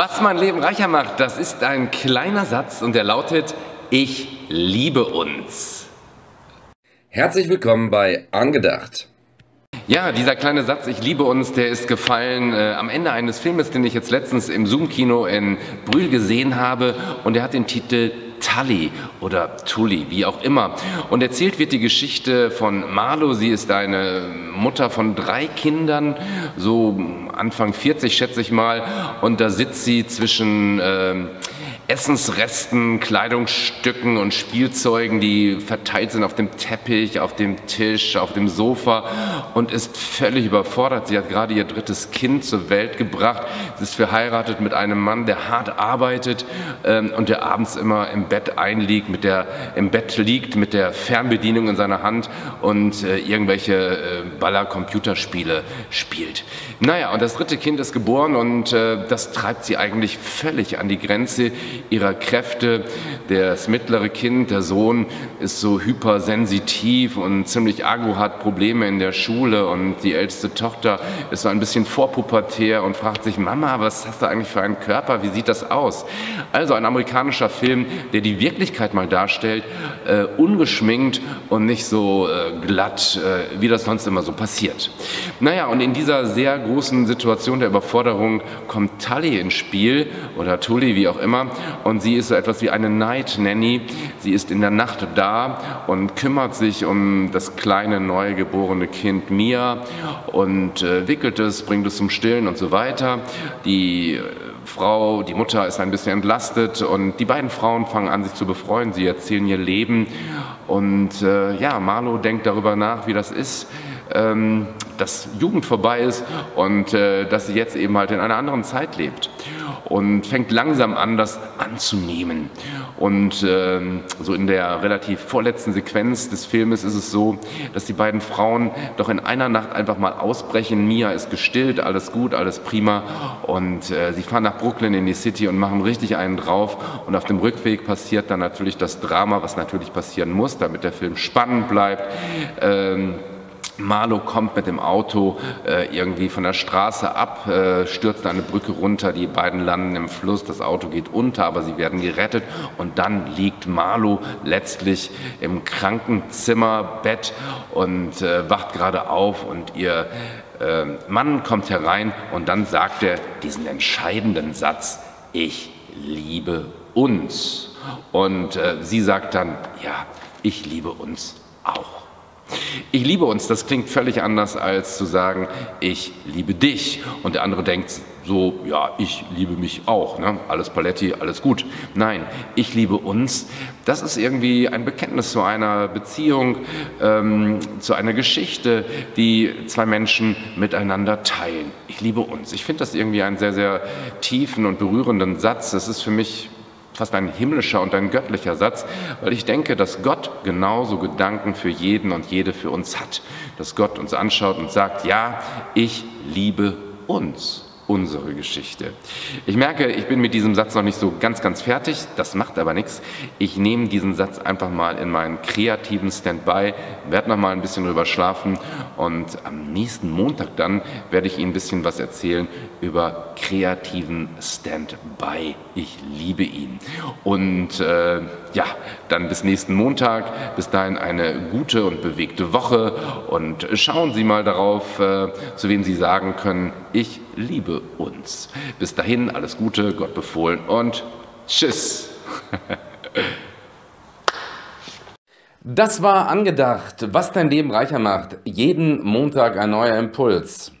Was mein Leben reicher macht, das ist ein kleiner Satz und der lautet, ich liebe uns. Herzlich willkommen bei Angedacht. Ja, dieser kleine Satz, ich liebe uns, der ist gefallen äh, am Ende eines Filmes, den ich jetzt letztens im Zoom-Kino in Brühl gesehen habe und der hat den Titel Tully oder Tully, wie auch immer. Und erzählt wird die Geschichte von Marlo. Sie ist eine Mutter von drei Kindern, so Anfang 40 schätze ich mal. Und da sitzt sie zwischen... Äh, Essensresten, Kleidungsstücken und Spielzeugen, die verteilt sind auf dem Teppich, auf dem Tisch, auf dem Sofa und ist völlig überfordert. Sie hat gerade ihr drittes Kind zur Welt gebracht. Sie ist verheiratet mit einem Mann, der hart arbeitet ähm, und der abends immer im Bett einliegt, mit der, im Bett liegt mit der Fernbedienung in seiner Hand und äh, irgendwelche äh, Baller-Computerspiele spielt. Naja, und das dritte Kind ist geboren und äh, das treibt sie eigentlich völlig an die Grenze ihrer Kräfte. Das mittlere Kind, der Sohn, ist so hypersensitiv und ziemlich agro, hat Probleme in der Schule und die älteste Tochter ist so ein bisschen vorpubertär und fragt sich, Mama, was hast du eigentlich für einen Körper? Wie sieht das aus? Also ein amerikanischer Film, der die Wirklichkeit mal darstellt, äh, ungeschminkt und nicht so äh, glatt, äh, wie das sonst immer so passiert. Naja, und in dieser sehr großen Situation der Überforderung kommt Tully ins Spiel oder Tully, wie auch immer, und sie ist so etwas wie eine Night Nanny. Sie ist in der Nacht da und kümmert sich um das kleine neugeborene Kind Mia und äh, wickelt es, bringt es zum Stillen und so weiter. Die äh, Frau, die Mutter ist ein bisschen entlastet und die beiden Frauen fangen an, sich zu befreuen. Sie erzählen ihr Leben und äh, ja, Marlo denkt darüber nach, wie das ist, ähm, dass Jugend vorbei ist und äh, dass sie jetzt eben halt in einer anderen Zeit lebt und fängt langsam an, das anzunehmen. Und äh, so in der relativ vorletzten Sequenz des Filmes ist es so, dass die beiden Frauen doch in einer Nacht einfach mal ausbrechen. Mia ist gestillt, alles gut, alles prima. Und äh, sie fahren nach Brooklyn in die City und machen richtig einen drauf. Und auf dem Rückweg passiert dann natürlich das Drama, was natürlich passieren muss, damit der Film spannend bleibt. Ähm, Marlo kommt mit dem Auto äh, irgendwie von der Straße ab, äh, stürzt eine Brücke runter, die beiden landen im Fluss, das Auto geht unter, aber sie werden gerettet und dann liegt Marlo letztlich im Krankenzimmerbett und äh, wacht gerade auf und ihr äh, Mann kommt herein und dann sagt er diesen entscheidenden Satz, ich liebe uns. Und äh, sie sagt dann, ja, ich liebe uns auch. Ich liebe uns, das klingt völlig anders als zu sagen, ich liebe dich. Und der andere denkt so, ja, ich liebe mich auch. Ne? Alles Paletti, alles gut. Nein, ich liebe uns. Das ist irgendwie ein Bekenntnis zu einer Beziehung, ähm, zu einer Geschichte, die zwei Menschen miteinander teilen. Ich liebe uns. Ich finde das irgendwie einen sehr, sehr tiefen und berührenden Satz. Das ist für mich fast ein himmlischer und ein göttlicher Satz, weil ich denke, dass Gott genauso Gedanken für jeden und jede für uns hat. Dass Gott uns anschaut und sagt, ja, ich liebe uns unsere Geschichte. Ich merke, ich bin mit diesem Satz noch nicht so ganz, ganz fertig. Das macht aber nichts. Ich nehme diesen Satz einfach mal in meinen kreativen Standby, werde noch mal ein bisschen drüber schlafen und am nächsten Montag dann werde ich Ihnen ein bisschen was erzählen über kreativen Standby. Ich liebe ihn. Und äh, ja, dann bis nächsten Montag. Bis dahin eine gute und bewegte Woche und schauen Sie mal darauf, äh, zu wem Sie sagen können, ich liebe uns. Bis dahin alles Gute, Gott befohlen und tschüss. Das war angedacht, was dein Leben reicher macht. Jeden Montag ein neuer Impuls.